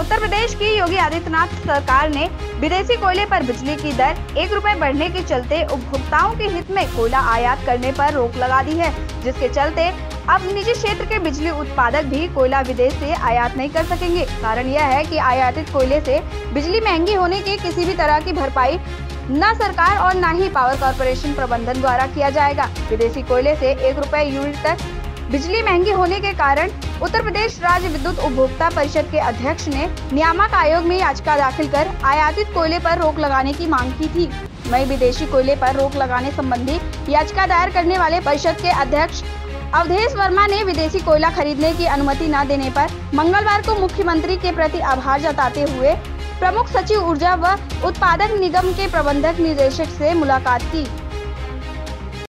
उत्तर प्रदेश की योगी आदित्यनाथ सरकार ने विदेशी कोयले पर बिजली की दर एक रुपए बढ़ने के चलते उपभोक्ताओं के हित में कोयला आयात करने पर रोक लगा दी है, जिसके चलते अब निजी क्षेत्र के बिजली उत्पादक भी कोयला विदेश से आयात नहीं कर सकेंगे। कारण यह है कि आयातित कोयले से बिजली महँगी होने की किसी भी तरह की भरपाई न सरकार और न ही पावर कॉरपोरेशन प्रबंधन द्वारा किया जाएगा। विदेशी कोयले से एक रुपए यूनिट तक बिजली महँगी होने के कारण उत्तर प्रदेश राज्य विद्युत उपभोक्ता परिषद के अध्यक्ष ने नियामक आयोग में याचिका दाखिल कर आयातित कोयले पर रोक लगाने की मांग की थी। वही विदेशी कोयले पर रोक लगाने संबंधी याचिका दायर करने वाले परिषद के अध्यक्ष अवधेश वर्मा ने विदेशी कोयला खरीदने की अनुमति न देने पर मंगलवार को मुख्यमंत्री के प्रति आभार जताते हुए प्रमुख सचिव ऊर्जा व उत्पादक निगम के प्रबंधक निदेशक से मुलाकात की।